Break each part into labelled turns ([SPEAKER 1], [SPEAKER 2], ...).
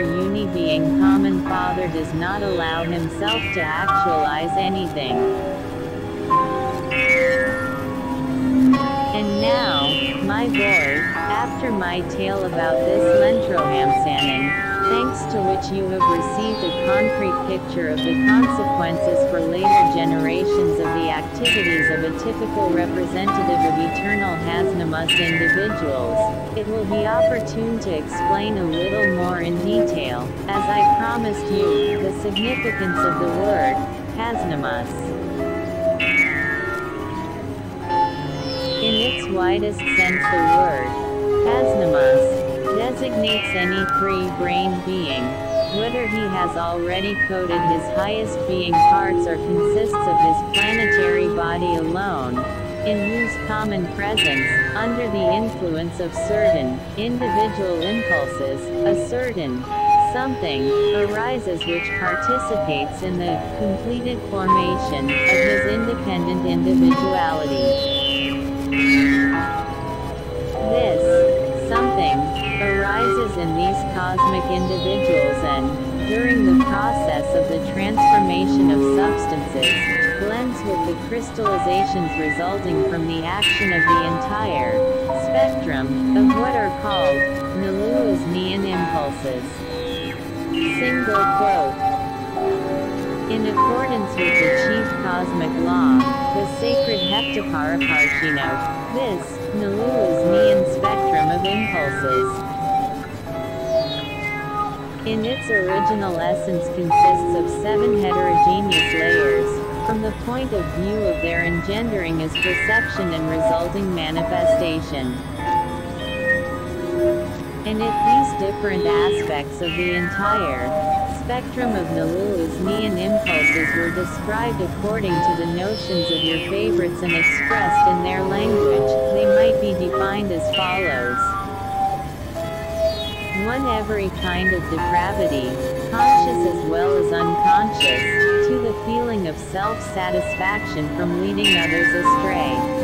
[SPEAKER 1] our uni-being common father does not allow himself to actualize anything. And now, my boy, after my tale about this Lentrohamsanin, thanks to which you have received a concrete picture of the consequences for later generations of the activities of a typical representative of eternal Hasnamuss individuals, it will be opportune to explain a little more in detail, as I promised you, the significance of the word, Hasnamuss. In its widest sense the word, Hasnamuss, designates any three-brained being, whether he has already coded his highest being parts or consists of his planetary body alone, in whose common presence, under the influence of certain, individual impulses, a certain, something, arises which participates in the, completed formation, of his independent individuality. This, something, arises in these cosmic individuals and, during the process of the transformation of substances, blends with the crystallizations resulting from the action of the entire spectrum of what are called Nean impulses. Single quote. In accordance with the chief cosmic law, the sacred Heptaparaparshinokh, this, Nean spectrum of impulses, in its original essence consists of seven heterogeneous layers, from the point of view of their engendering as perception and resulting manifestation. And if these different aspects of the entire spectrum of Nean impulses were described according to the notions of your favorites and expressed in their language, they might be defined as follows. One every kind of depravity, conscious as well as unconscious, to the feeling of self-satisfaction from leading others astray.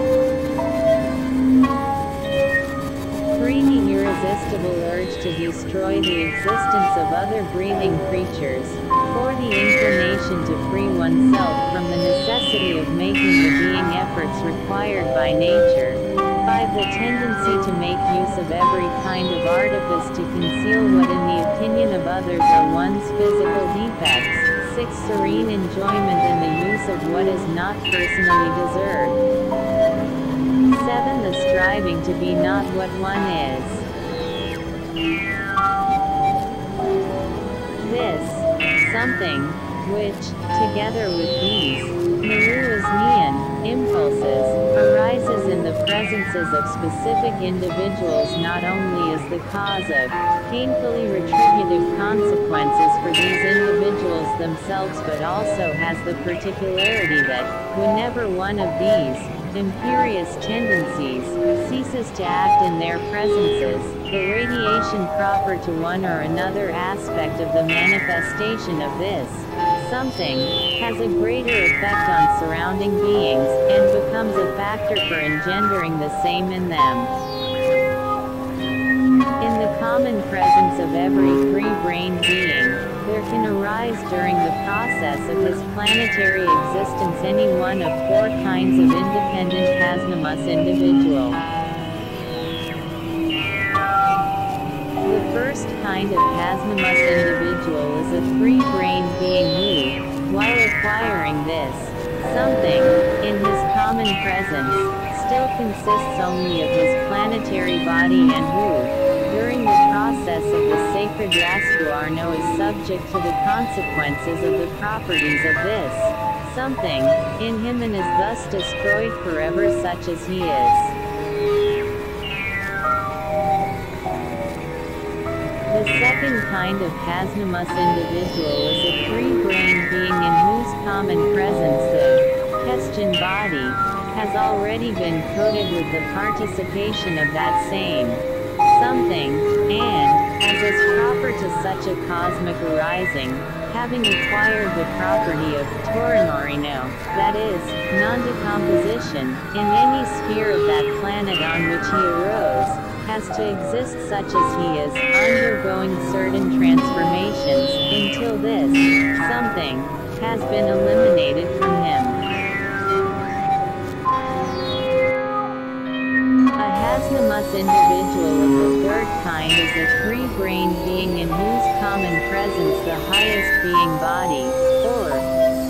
[SPEAKER 1] Irresistible urge to destroy the existence of other breathing creatures, four the inclination to free oneself from the necessity of making the being efforts required by nature, 5. The tendency to make use of every kind of artifice to conceal what in the opinion of others are one's physical defects. 6. Serene enjoyment in the use of what is not personally deserved. 7. The striving to be not what one is. This, something, which, together with these, Nean impulses, arises in the presences of specific individuals not only as the cause of painfully retributive consequences for these individuals themselves but also has the particularity that, whenever one of these, imperious tendencies, ceases to act in their presences, the radiation proper to one or another aspect of the manifestation of this, something, has a greater effect on surrounding beings, and becomes a factor for engendering the same in them. In the common presence of every free-brained being, there can arise during the process of his planetary existence any one of four kinds of independent Hasnamuss individual. First kind of Hasnamuss individual is a free-brained being who, while acquiring this something in his common presence, still consists only of his planetary body and who, during the process of the sacred Rascooarno is subject to the consequences of the properties of this something in him and is thus destroyed forever such as he is. Second kind of Hasnamuss individual is a free-brained being in whose common presence the Kesdjan body has already been coated with the participation of that same something, and, as is proper to such a cosmic arising, having acquired the property of Toranorino, that is, non-decomposition, in any sphere of that planet on which he arose, has to exist such as he is, undergoing certain transformations, until this something has been eliminated from him. A Hasnamuss individual of the third kind is a free-brained being in whose common presence the highest being body, or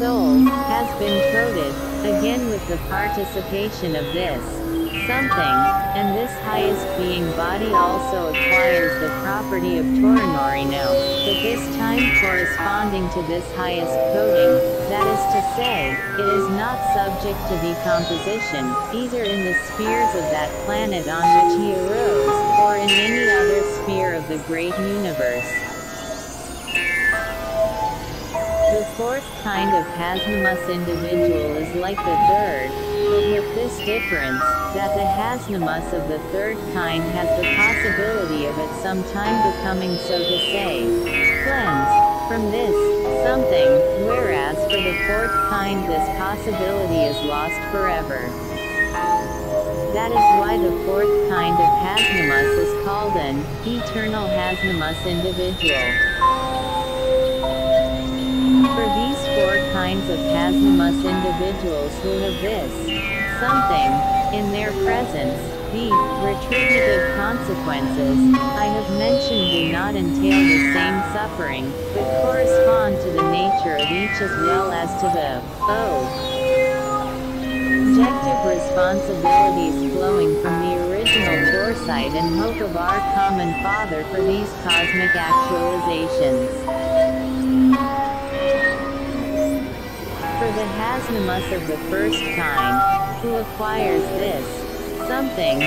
[SPEAKER 1] soul, has been coded, again with the participation of this something, and this highest being body also acquires the property of Toronorino, but this time corresponding to this highest coding, that is to say, it is not subject to decomposition, either in the spheres of that planet on which he arose, or in any other sphere of the great universe. The fourth kind of Hasnamuss individual is like the third, but with this difference, that the Hasnamuss of the third kind has the possibility of at some time becoming so to say, cleansed, from this, something, whereas for the fourth kind this possibility is lost forever. That is why the fourth kind of Hasnamuss is called an eternal Hasnamuss individual. For these four kinds of Hasnamuss individuals who have this something, in their presence, the retributive consequences. I have mentioned do not entail the same suffering, but correspond to the nature of each as well as to the objective responsibilities flowing from the original foresight and hope of our common Father for these cosmic actualizations. For the Hasnamuss of the first kind, who acquires this something,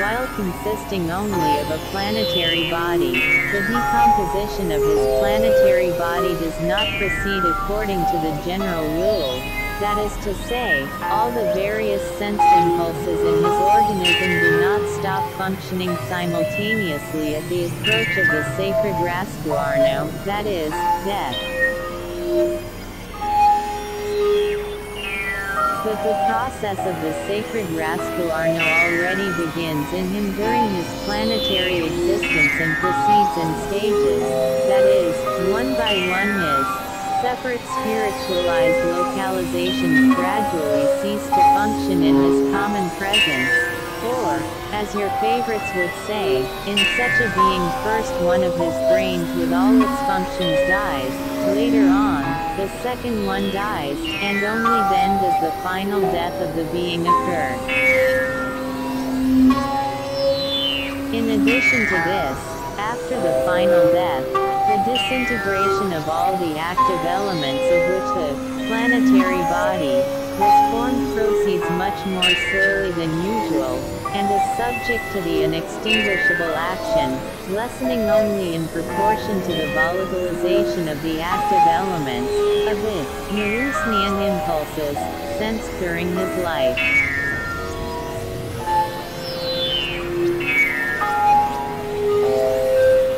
[SPEAKER 1] while consisting only of a planetary body, the decomposition of his planetary body does not proceed according to the general rule, that is to say, all the various sense impulses in his organism do not stop functioning simultaneously at the approach of the sacred Rascooarno, that is, death. But the process of the sacred Rascooarno already begins in him during his planetary existence and proceeds in stages, that is, one by one his separate spiritualized localizations gradually cease to function in his common presence, or, as your favorites would say, in such a being first one of his brains with all its functions dies, later on, the second one dies, and only then does the final death of the being occur. In addition to this, after the final death, the disintegration of all the active elements of which the planetary body was formed proceeds much more slowly than usual, and is subject to the inextinguishable action, lessening only in proportion to the volatilization of the active elements, of the Nurusnian impulses, sensed during his life.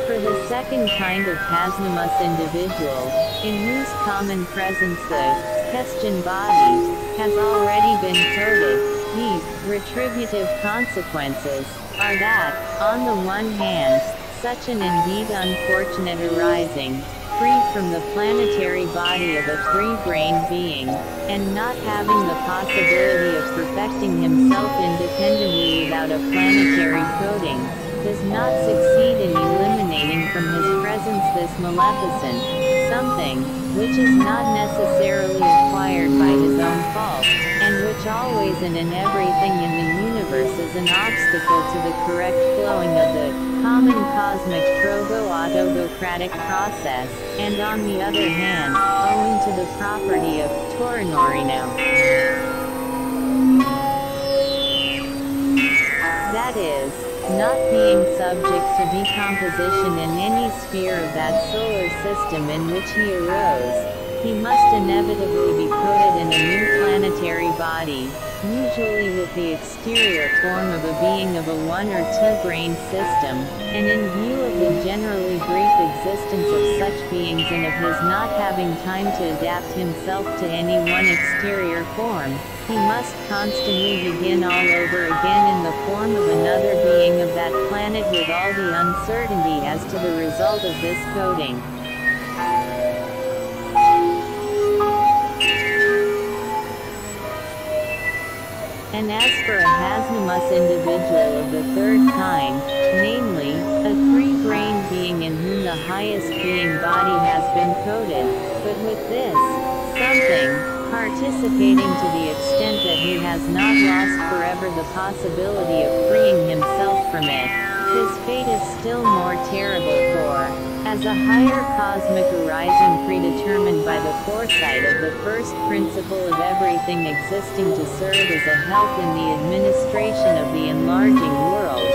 [SPEAKER 1] For the second kind of Hasnamuss individual, in whose common presence the Kesdjan body has already been coded, these retributive consequences are that, on the one hand, such an indeed unfortunate arising, free from the planetary body of a three-brained being, and not having the possibility of perfecting himself independently without a planetary coding, does not succeed in eliminating from his presence this maleficent something, which is not necessarily acquired by his own fault, and which always and in everything in the universe is an obstacle to the correct flowing of the common cosmic proto-autocratic process, and on the other hand, owing to the property of Toronorino. That not being subject to decomposition in any sphere of that solar system in which he arose, he must inevitably be coated in a new planetary body, usually with the exterior form of a being of a one or two-brain system, and in view of the generally brief existence of such beings and of his not having time to adapt himself to any one exterior form, he must constantly begin all over again in the form of another being of that planet with all the uncertainty as to the result of this coding. And as for a Hasnamuss individual of the third kind, namely, a three-brained being in whom the highest being body has been coded, but with this, something, participating to the extent that he has not lost forever the possibility of freeing himself from it, his fate is still more terrible for, as a higher cosmic horizon predetermined by the foresight of the first principle of everything existing to serve as a help in the administration of the enlarging world,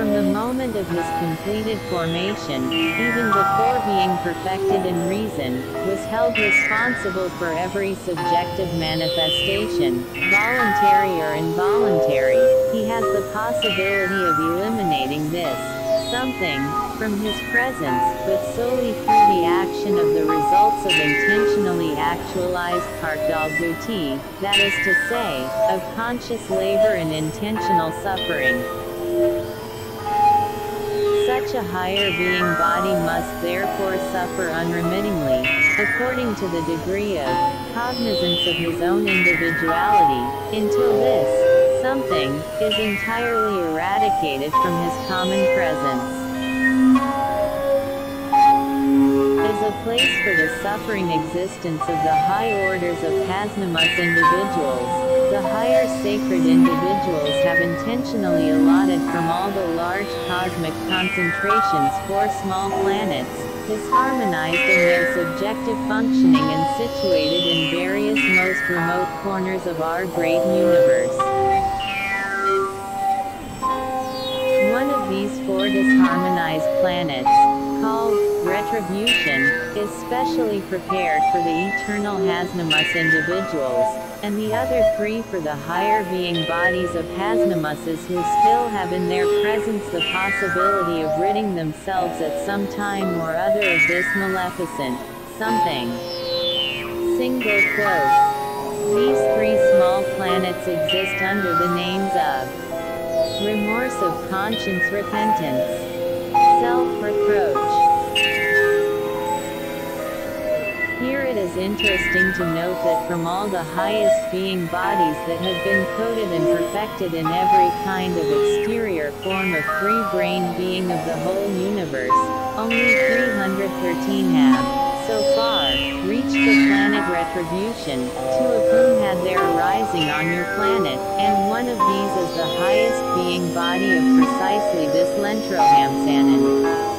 [SPEAKER 1] from the moment of his completed formation, even before being perfected in reason, was held responsible for every subjective manifestation, voluntary or involuntary, he has the possibility of eliminating this something, from his presence, but solely through the action of the results of intentionally actualized Partkdolg-duty, that is to say, of conscious labor and intentional suffering. Such a higher being body must therefore suffer unremittingly, according to the degree of cognizance of his own individuality, until this something is entirely eradicated from his common presence. Is a place for the suffering existence of the high orders of Hasnamuss individuals. The higher sacred individuals have intentionally allotted from all the large cosmic concentrations four small planets, disharmonized in their subjective functioning and situated in various most remote corners of our great universe. One of these four disharmonized planets, called Retribution, is specially prepared for the eternal Hasnamuss individuals, and the other three for the higher being bodies of Hasnamusses who still have in their presence the possibility of ridding themselves at some time or other of this maleficent something. Single quote. These three small planets exist under the names of remorse of conscience repentance, self-reproach. Here it is interesting to note that from all the highest being bodies that have been coded and perfected in every kind of exterior form of free-brain being of the whole universe, only 313 have, so far, reached the planet Retribution, two of whom had their rising on your planet, and one of these is the highest being body of precisely this Lentrohamsanin.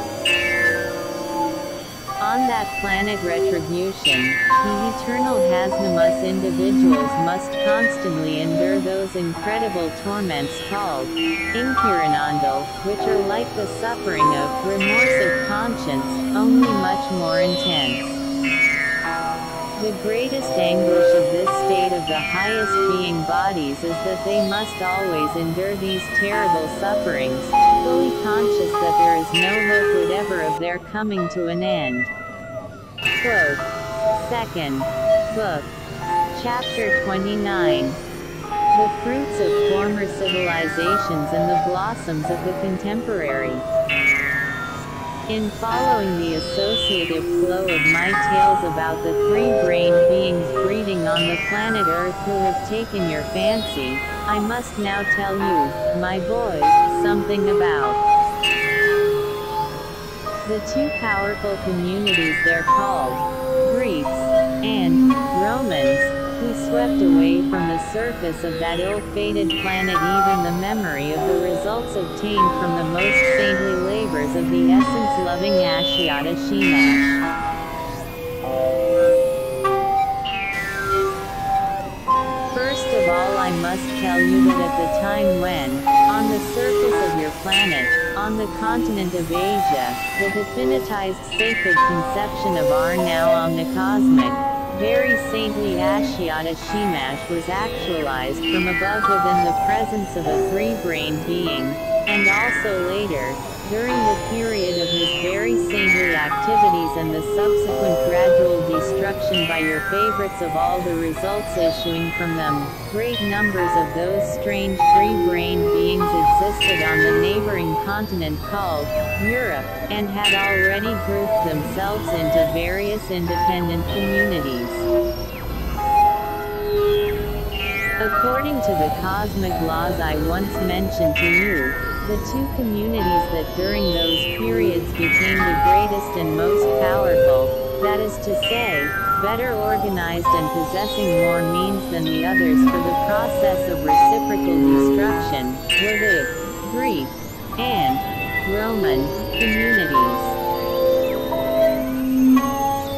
[SPEAKER 1] On that planet Retribution, the eternal Hasnamuss individuals must constantly endure those incredible torments called Inkiranandal, which are like the suffering of remorse of conscience, only much more intense. The greatest anguish of this state of the highest being bodies is that they must always endure these terrible sufferings, fully conscious that there is no hope whatever of their coming to an end. Second. Book. Chapter 29. The fruits of former civilizations and the blossoms of the contemporary. In following the associative flow of my tales about the three-brained beings breeding on the planet Earth who have taken your fancy, I must now tell you, my boy, something about the two powerful communities they're called Greeks and Romans who swept away from the surface of that ill-fated planet even the memory of the results obtained from the most saintly labors of the essence-loving Ashiata Shiemash. First of all I must tell you that at the time when, your planet, on the continent of Asia, the definitized sacred conception of our now omnicosmic, very saintly Ashiata Shiemash was actualized from above within the presence of a three-brained being, and also later, during the period of his very saintly activities and the subsequent gradual destruction by your favorites of all the results issuing from them, great numbers of those strange free-brained beings existed on the neighboring continent called Europe, and had already grouped themselves into various independent communities. According to the cosmic laws I once mentioned to you, the two communities that during those periods became the greatest and most powerful, that is to say, better organized and possessing more means than the others for the process of reciprocal destruction, were the Greek and Roman communities.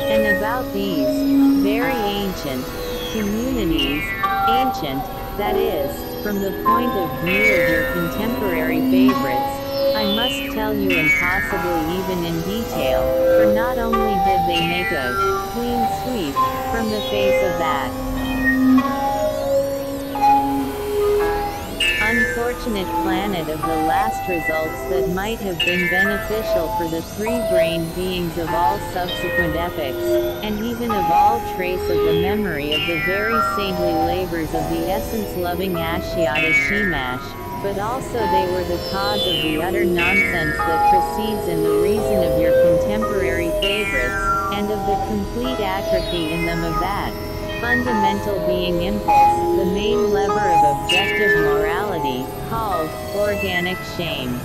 [SPEAKER 1] And about these very ancient communities, ancient, that is, from the point of view of your contemporary favorites, I must tell you and possibly even in detail, for not only did they make a clean sweep from the face of that unfortunate planet of the last results that might have been beneficial for the three-brained beings of all subsequent epochs, and even of all trace of the memory of the very saintly labors of the essence-loving Ashiata Shiemash, but also they were the cause of the utter nonsense that proceeds in the reason of your contemporary favorites, and of the complete atrophy in them of that fundamental being impulse, the main lever of objective morality, called organic shame.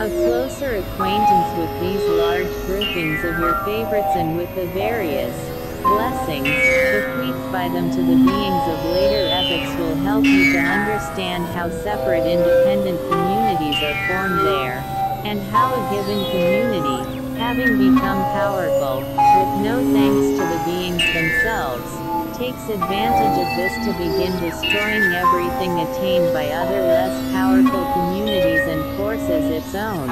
[SPEAKER 1] A closer acquaintance with these large groupings of your favorites and with the various blessings bequeathed by them to the beings of later epochs will help you to understand how separate independent communities are formed there, and how a given community, having become powerful, with no thanks to the beings themselves, takes advantage of this to begin destroying everything attained by other less powerful communities and forces its own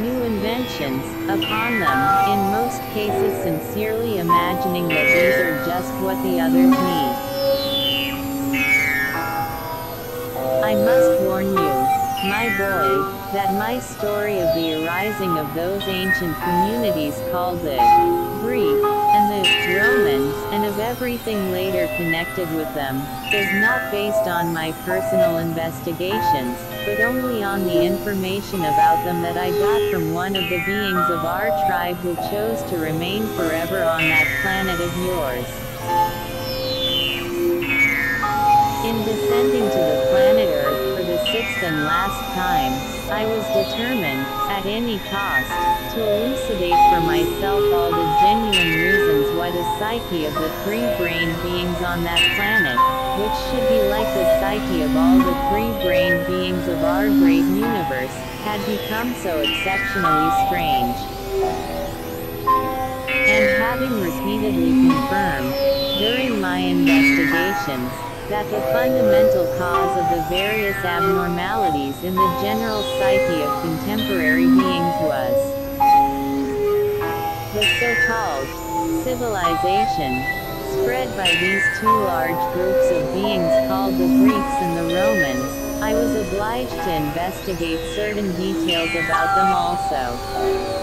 [SPEAKER 1] new inventions upon them, in most cases sincerely imagining that these are just what the others need. I must warn you, my boy, that my story of the arising of those ancient communities called the Greek, and the Romans, and of everything later connected with them, is not based on my personal investigations, but only on the information about them that I got from one of the beings of our tribe who chose to remain forever on that planet of yours. In descending to the planet Earth for the sixth and last time, I was determined, at any cost, to elucidate for myself all the genuine reasons why the psyche of the three-brained beings on that planet, which should be like the psyche of all the three-brained beings of our great universe, had become so exceptionally strange. And having repeatedly confirmed, during my investigations, that the fundamental cause of the various abnormalities in the general psyche of contemporary beings was the so-called civilization, spread by these two large groups of beings called the Greeks and the Romans, I was obliged to investigate certain details about them also.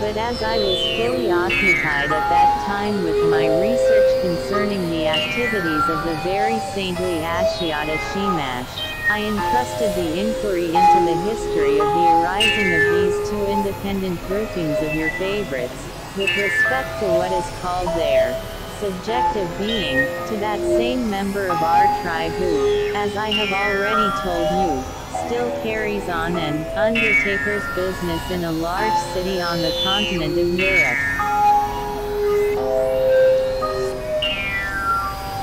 [SPEAKER 1] But as I was fully occupied at that time with my research concerning the activities of the very saintly Ashiata Shiemash, I entrusted the inquiry into the history of the arising of these two independent groupings of your favorites, with respect to what is called their subjective being, to that same member of our tribe who, as I have already told you, still carries on an undertaker's business in a large city on the continent of Europe.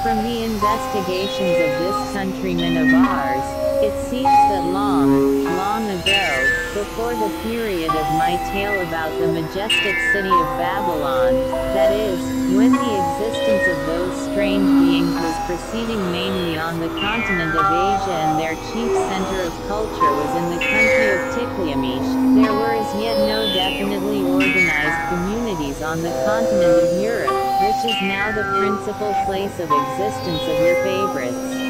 [SPEAKER 1] From the investigations of this countryman of ours, it seems that long, long ago, before the period of my tale about the majestic city of Babylon, that is, when the existence of those strange beings was proceeding mainly on the continent of Asia and their chief center of culture was in the country of Tikliamish, there were as yet no definitely organized communities on the continent of Europe, which is now the principal place of existence of your favorites.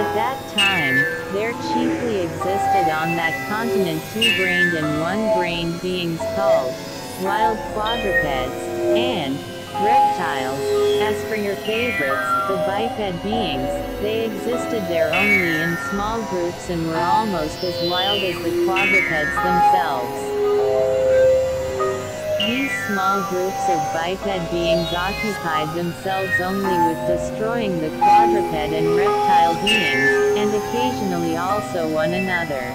[SPEAKER 1] At that time, there chiefly existed on that continent two-brained and one-brained beings called wild quadrupeds and reptiles. As for your favorites, the biped beings, they existed there only in small groups and were almost as wild as the quadrupeds themselves. Small groups of biped beings occupied themselves only with destroying the quadruped and reptile beings, and occasionally also one another.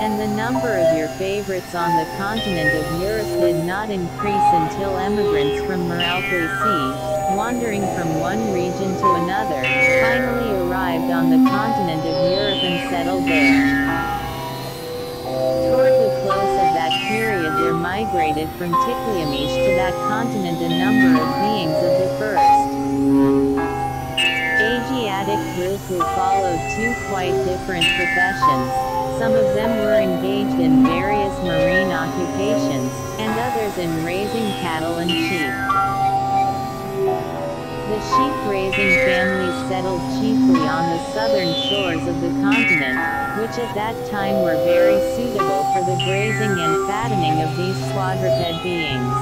[SPEAKER 1] And the number of your favorites on the continent of Europe did not increase until emigrants from Meralkli Sea, wandering from one region to another, finally arrived on the continent of Europe and settled there. Migrated from Tikliamish to that continent a number of beings of the first Asiatic group who followed two quite different professions. Some of them were engaged in various marine occupations, and others in raising cattle and sheep. The sheep-raising families settled chiefly on the southern shores of the continent, which at that time were very suitable for the grazing and fattening of these quadruped beings.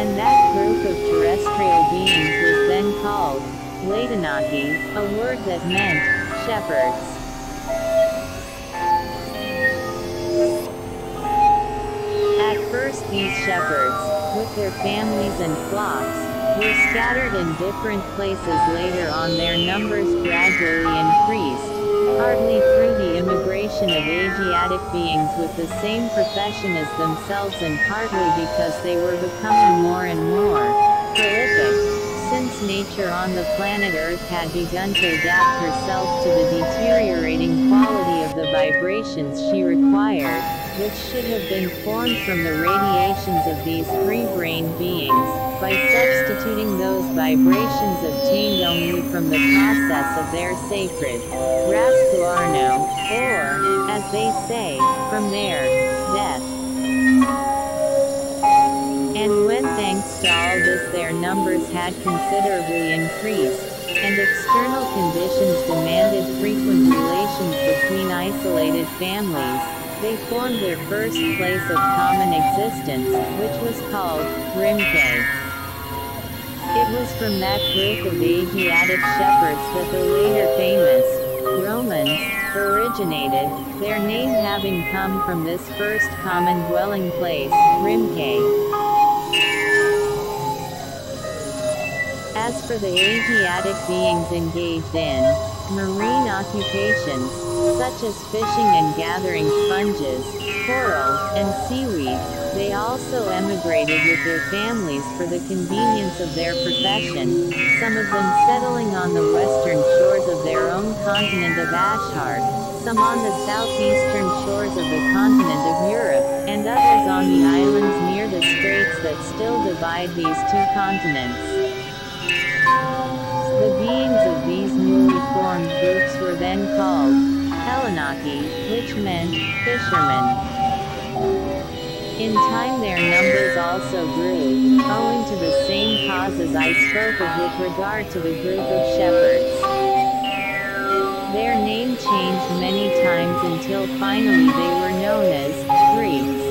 [SPEAKER 1] And that group of terrestrial beings was then called Latinaki, a word that meant shepherds. At first these shepherds, with their families and flocks, were scattered in different places later on their numbers gradually increased, partly through the immigration of Asiatic beings with the same profession as themselves and partly because they were becoming more and more prolific, since nature on the planet Earth had begun to adapt herself to the deteriorating quality of the vibrations she required, which should have been formed from the radiations of these three-brained beings, by substituting those vibrations obtained only from the process of their sacred Rascooarno, or, as they say, from their death. And when thanks to all this their numbers had considerably increased, and external conditions demanded frequent relations between isolated families, they formed their first place of common existence, which was called Rimke. It was from that group of Asiatic shepherds that the later famous Romans originated, their name having come from this first common dwelling place, Rimke. As for the Asiatic beings engaged in marine occupations, such as fishing and gathering sponges, coral, and seaweed, they also emigrated with their families for the convenience of their profession, some of them settling on the western shores of their own continent of Ashhark, some on the southeastern shores of the continent of Europe, and others on the islands near the straits that still divide these two continents. The beings of these newly formed groups were then called Hellenaki, which meant fishermen. In time their numbers also grew, owing to the same causes I spoke of with regard to the group of shepherds. Their name changed many times until finally they were known as Greeks.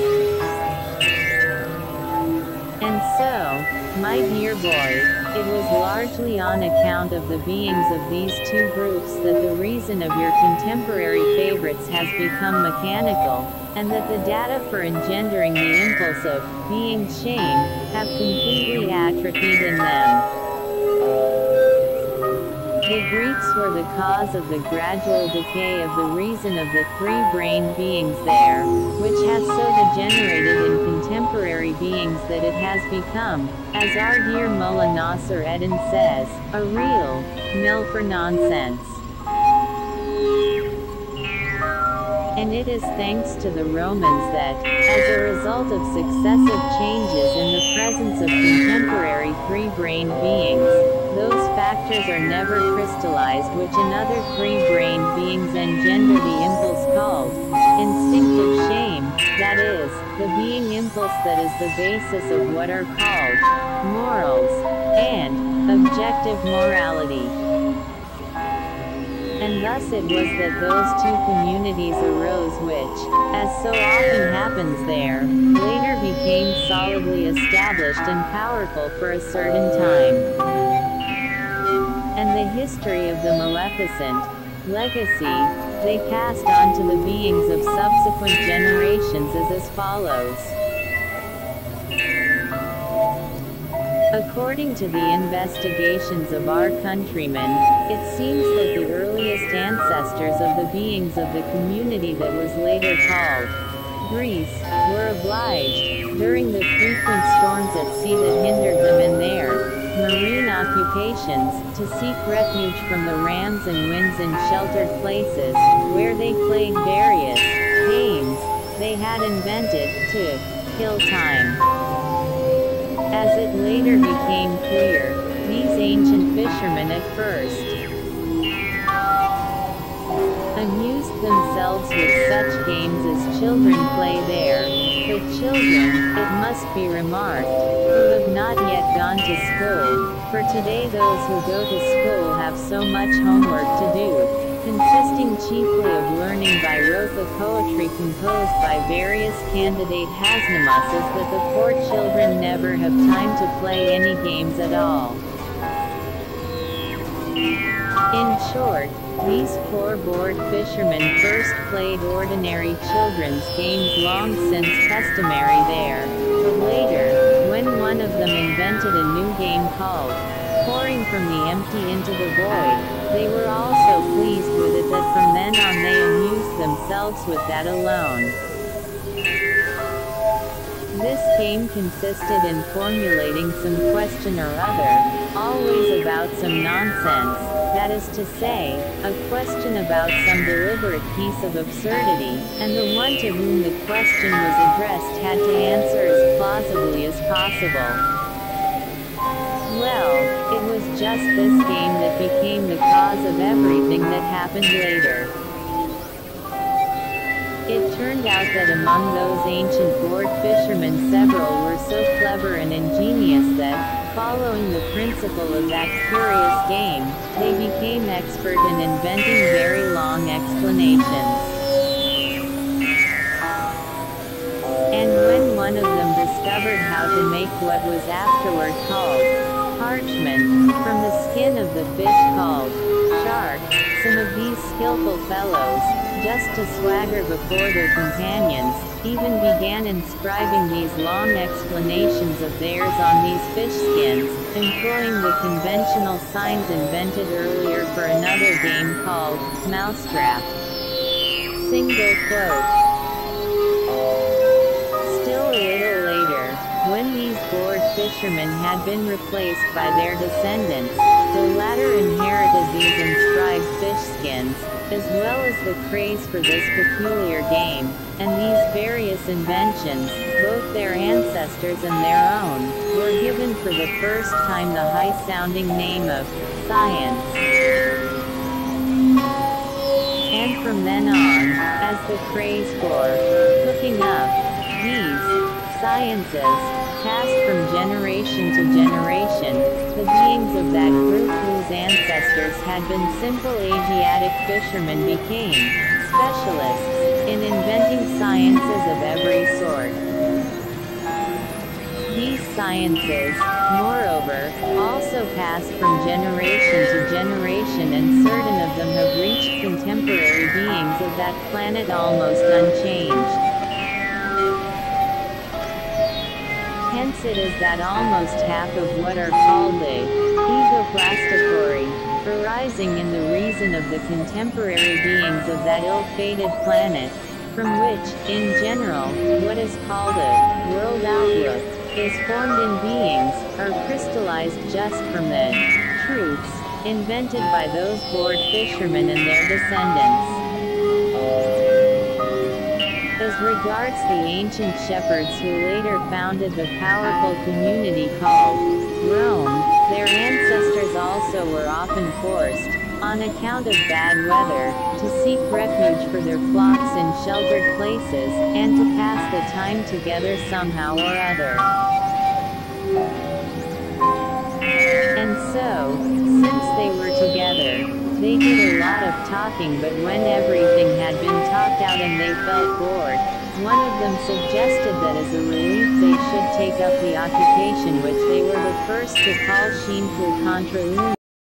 [SPEAKER 1] And so, my dear boys, it was largely on account of the beings of these two groups that the reason of your contemporary favorites has become mechanical, and that the data for engendering the impulse of being shame have completely atrophied in them. The Greeks were the cause of the gradual decay of the reason of the three-brained beings there, which has so degenerated in contemporary beings that it has become, as our dear Mullah Nassr Eddin says, a real mill for nonsense. And it is thanks to the Romans that, as a result of successive changes in the presence of contemporary three-brained beings, those factors are never crystallized which in other three-brained beings engender the impulse called instinctive shame, that is, the being impulse that is the basis of what are called morals and objective morality. And thus it was that those two communities arose which, as so often happens there, later became solidly established and powerful for a certain time. And the history of the Maleficent legacy they passed on to the beings of subsequent generations is as follows. According to the investigations of our countrymen, it seems that the earliest ancestors of the beings of the community that was later called Greece were obliged, during the frequent storms at sea that hindered them in their marine occupations, to seek refuge from the rams and winds in sheltered places, where they played various games they had invented to kill time. As it later became clear, these ancient fishermen at first amused themselves with such games as children play there, but children, it must be remarked, who have not yet gone to school, for today those who go to school have so much homework to do, consisting chiefly of learning by the poetry composed by various candidate Hasnamusses that the poor children never have time to play any games at all. In short, these poor bored fishermen first played ordinary children's games long since customary there, but later, when one of them invented a new game called pouring from the empty into the void, they were all so pleased with it that from then on they amused themselves with that alone. This game consisted in formulating some question or other, always about some nonsense, that is to say, a question about some deliberate piece of absurdity, and the one to whom the question was addressed had to answer as plausibly as possible. Well, it was just this game that became the cause of everything that happened later. It turned out that among those ancient bored fishermen several were so clever and ingenious that, following the principle of that curious game, they became expert in inventing very long explanations. And when one of them discovered how to make what was afterward called parchment, from the skin of the fish called shark, some of these skillful fellows, just to swagger before their companions, even began inscribing these long explanations of theirs on these fish skins, employing the conventional signs invented earlier for another game called mousetrap. Single quote. Still a little later, when these bored fishermen had been replaced by their descendants, the latter inherited these inscribed fish skins, as well as the craze for this peculiar game, and these various inventions, both their ancestors and their own, were given for the first time the high-sounding name of science. And from then on, as the craze for cooking up these sciences passed from generation to generation, the beings of that group whose ancestors had been simple Asiatic fishermen became specialists in inventing sciences of every sort. These sciences, moreover, also passed from generation to generation and certain of them have reached contemporary beings of that planet almost unchanged. Hence it is that almost half of what are called the ego-plastikoori, arising in the reason of the contemporary beings of that ill-fated planet, from which, in general, what is called a world outlook, is formed in beings, are crystallized just from the truths, invented by those bored fishermen and their descendants. Regards the ancient shepherds who later founded the powerful community called Rome, their ancestors also were often forced, on account of bad weather, to seek refuge for their flocks in sheltered places, and to pass the time together somehow or other. And so, since they were together, they did a lot of talking but when everything had been talked out and they felt bored, one of them suggested that as a relief they should take up the occupation which they were the first to call Shinfu contra